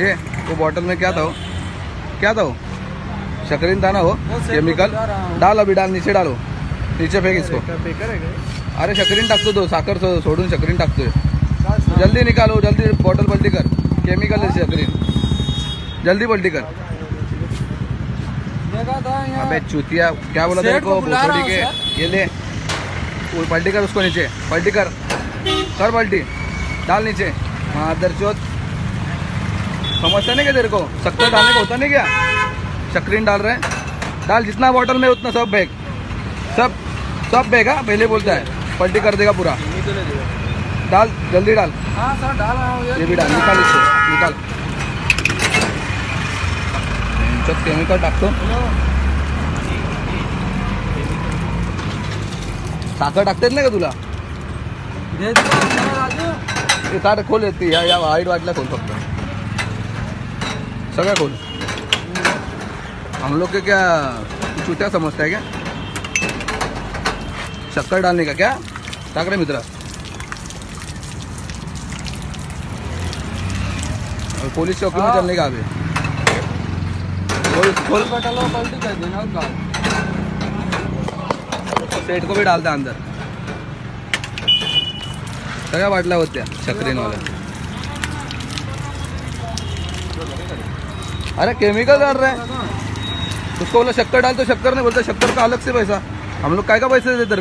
ये वो बॉटल में क्या था वो? क्या था वो? शकरीन था ना वो? केमिकल डाल अभी डाल नीचे डालो। नीचे फेंक इसको। अरे शकरीन टाकतो तो साखर सो- सोडून शकरीन टाकतोय जल्दी निकालो जल्दी बॉटल पलटी कर। केमिकल है शकरीन। जल्दी पलटी कर। अबे चूतिया क्या बोला तेरे को भोसड़ी के। ये ले। पलटी कर उसको नीचे। पलटी कर। कर पलटी। डाल नीचे। मादर चौथ समझता नहीं क्या तेरे को? शक्कर डालने का होता नहीं क्या? शक्रीन डाल रहे हैं। डाल जितना बॉटल में उतना सब बैग सब सब बैग हाँ? पहले बोलता है। पलटी कर देगा पूरा। डाल जल्दी डाल। हाँ सर डाल रहा हूँ ये भी डाल निकाल इसको निकाल। यांच्यात केमिकल टाकतो साखर टाकतात नाही का तुला ते ताट खोल येते या या वाईट वाटल्या खोल फक्त सगळ्या खोल। हम लोग के क्या चूतिया समझता है क्या? शक्कर डालने का क्या? टाक रे मित्रा। और पुलिस चौकी में हाँ। चलने का अभी। खोल खोल पलटी कर देना उसका को भी डालता अंदर। सगळ्या बाटल्या होत्या शक्रीनवाल्या अरे केमिकल डाल रहे उसको बोला शक्कर डाल तो शक्कर नहीं बोलता, शक्कर का अलग से पैसा? हम लोग का पैसे देते?